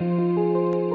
Música